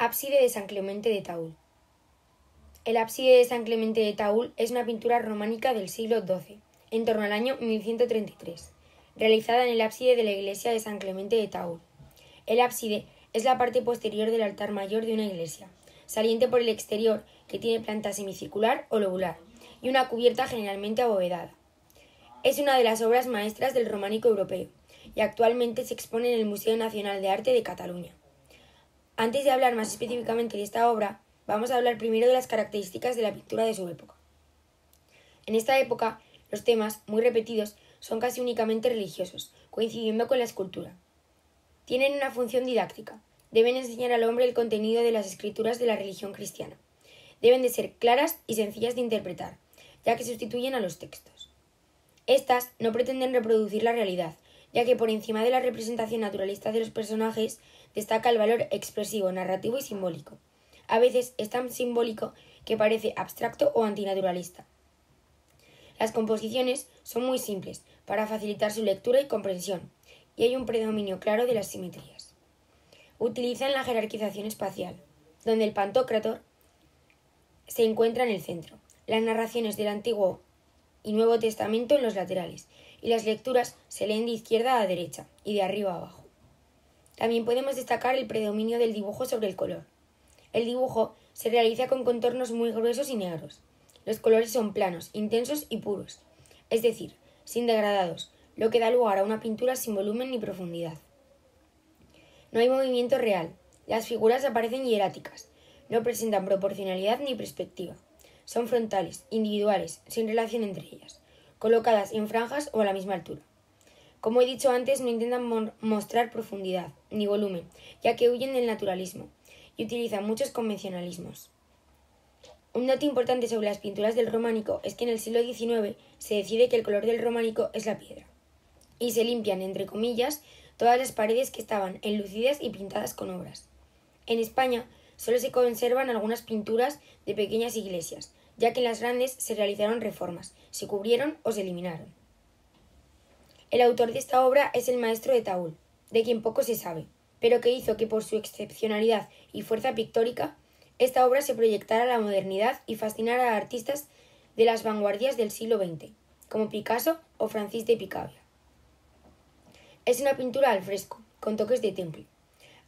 Ábside de San Clemente de Taúl. El ábside de San Clemente de Taúl es una pintura románica del siglo XII, en torno al año 1133, realizada en el ábside de la iglesia de San Clemente de Taúl. El ábside es la parte posterior del altar mayor de una iglesia, saliente por el exterior, que tiene planta semicircular o lobular, y una cubierta generalmente abovedada. Es una de las obras maestras del románico europeo, y actualmente se expone en el Museo Nacional de Arte de Cataluña. Antes de hablar más específicamente de esta obra, vamos a hablar primero de las características de la pintura de su época. En esta época, los temas, muy repetidos, son casi únicamente religiosos, coincidiendo con la escultura. Tienen una función didáctica. Deben enseñar al hombre el contenido de las escrituras de la religión cristiana. Deben de ser claras y sencillas de interpretar, ya que sustituyen a los textos. Estas no pretenden reproducir la realidad, ya que por encima de la representación naturalista de los personajes destaca el valor expresivo, narrativo y simbólico. A veces es tan simbólico que parece abstracto o antinaturalista. Las composiciones son muy simples para facilitar su lectura y comprensión, y hay un predominio claro de las simetrías. Utilizan la jerarquización espacial, donde el Pantocrator se encuentra en el centro, las narraciones del Antiguo y Nuevo Testamento en los laterales, y las lecturas se leen de izquierda a derecha y de arriba a abajo. También podemos destacar el predominio del dibujo sobre el color. El dibujo se realiza con contornos muy gruesos y negros. Los colores son planos, intensos y puros, es decir, sin degradados, lo que da lugar a una pintura sin volumen ni profundidad. No hay movimiento real, las figuras aparecen hieráticas, no presentan proporcionalidad ni perspectiva. Son frontales, individuales, sin relación entre ellas, colocadas en franjas o a la misma altura. Como he dicho antes, no intentan mostrar profundidad ni volumen, ya que huyen del naturalismo y utilizan muchos convencionalismos. Un dato importante sobre las pinturas del románico es que en el siglo XIX se decide que el color del románico es la piedra, y se limpian, entre comillas, todas las paredes que estaban enlucidas y pintadas con obras. En España solo se conservan algunas pinturas de pequeñas iglesias, ya que en las grandes se realizaron reformas, se cubrieron o se eliminaron. El autor de esta obra es el maestro de Taúl, de quien poco se sabe, pero que hizo que por su excepcionalidad y fuerza pictórica, esta obra se proyectara a la modernidad y fascinara a artistas de las vanguardias del siglo XX, como Picasso o Francis de Picabia. Es una pintura al fresco, con toques de temple.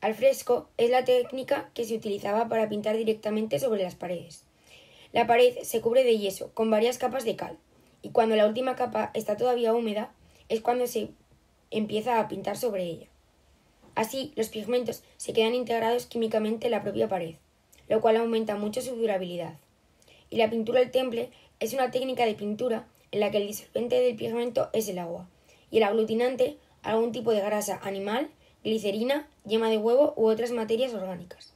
Al fresco es la técnica que se utilizaba para pintar directamente sobre las paredes. La pared se cubre de yeso, con varias capas de cal, y cuando la última capa está todavía húmeda, es cuando se empieza a pintar sobre ella. Así, los pigmentos se quedan integrados químicamente en la propia pared, lo cual aumenta mucho su durabilidad. Y la pintura al temple es una técnica de pintura en la que el disolvente del pigmento es el agua, y el aglutinante algún tipo de grasa animal, glicerina, yema de huevo u otras materias orgánicas.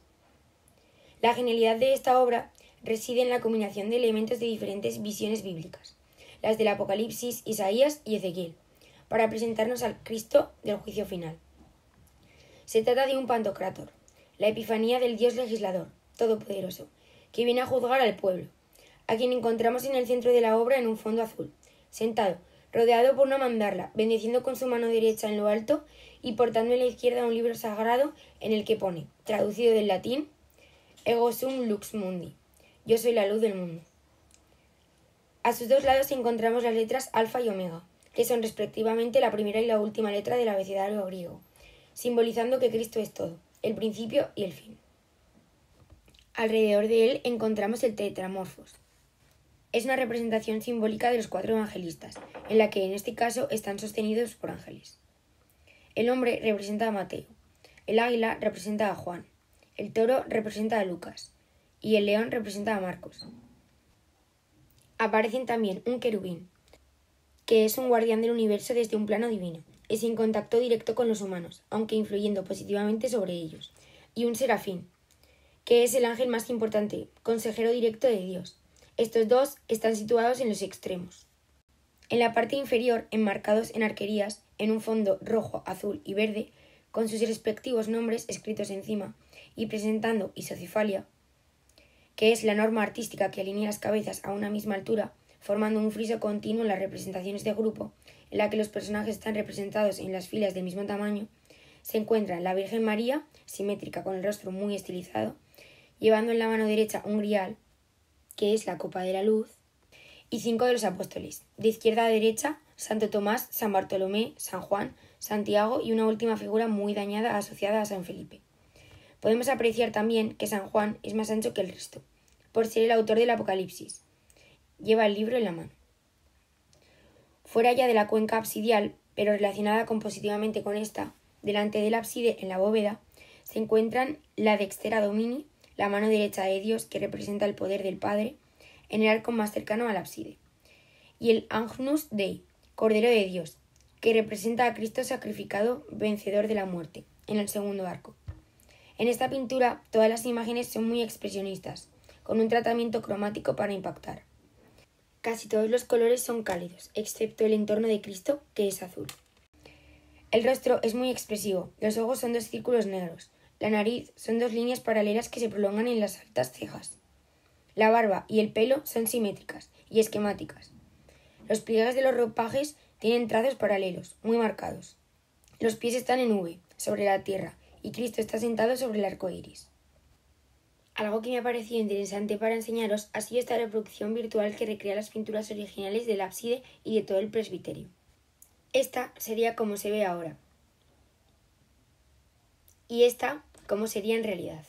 La genialidad de esta obra reside en la combinación de elementos de diferentes visiones bíblicas, las del Apocalipsis, Isaías y Ezequiel, para presentarnos al Cristo del juicio final. Se trata de un pantocrátor, la epifanía del Dios legislador, todopoderoso, que viene a juzgar al pueblo, a quien encontramos en el centro de la obra en un fondo azul, sentado, rodeado por una mandarla, bendeciendo con su mano derecha en lo alto y portando en la izquierda un libro sagrado en el que pone, traducido del latín, Ego sum lux mundi, yo soy la luz del mundo. A sus dos lados encontramos las letras alfa y omega, que son respectivamente la primera y la última letra del abecedario griego, simbolizando que Cristo es todo, el principio y el fin. Alrededor de él encontramos el tetramorfos. Es una representación simbólica de los cuatro evangelistas, en la que en este caso están sostenidos por ángeles. El hombre representa a Mateo, el águila representa a Juan, el toro representa a Lucas y el león representa a Marcos. Aparecen también un querubín, que es un guardián del universo desde un plano divino, y sin contacto directo con los humanos, aunque influyendo positivamente sobre ellos, y un serafín, que es el ángel más importante, consejero directo de Dios. Estos dos están situados en los extremos. En la parte inferior, enmarcados en arquerías, en un fondo rojo, azul y verde, con sus respectivos nombres escritos encima, y presentando isocifalia, que es la norma artística que alinea las cabezas a una misma altura, formando un friso continuo en las representaciones de grupo, en la que los personajes están representados en las filas del mismo tamaño, se encuentra la Virgen María, simétrica con el rostro muy estilizado, llevando en la mano derecha un grial, que es la copa de la luz, y cinco de los apóstoles. De izquierda a derecha, Santo Tomás, San Bartolomé, San Juan, Santiago y una última figura muy dañada asociada a San Felipe. Podemos apreciar también que San Juan es más ancho que el resto, por ser el autor del Apocalipsis. Lleva el libro en la mano. Fuera ya de la cuenca absidial, pero relacionada compositivamente con esta, delante del ábside en la bóveda, se encuentran la Dextera Domini, la mano derecha de Dios que representa el poder del Padre, en el arco más cercano al ábside, y el Agnus Dei, Cordero de Dios, que representa a Cristo sacrificado vencedor de la muerte, en el segundo arco. En esta pintura todas las imágenes son muy expresionistas, con un tratamiento cromático para impactar. Casi todos los colores son cálidos, excepto el entorno de Cristo, que es azul. El rostro es muy expresivo, los ojos son dos círculos negros, la nariz son dos líneas paralelas que se prolongan en las altas cejas. La barba y el pelo son simétricas y esquemáticas. Los pliegues de los ropajes tienen trazos paralelos, muy marcados. Los pies están en V, sobre la tierra, y Cristo está sentado sobre el arco iris. Algo que me ha parecido interesante para enseñaros ha sido esta reproducción virtual que recrea las pinturas originales del ábside y de todo el presbiterio. Esta sería como se ve ahora. Y esta como sería en realidad.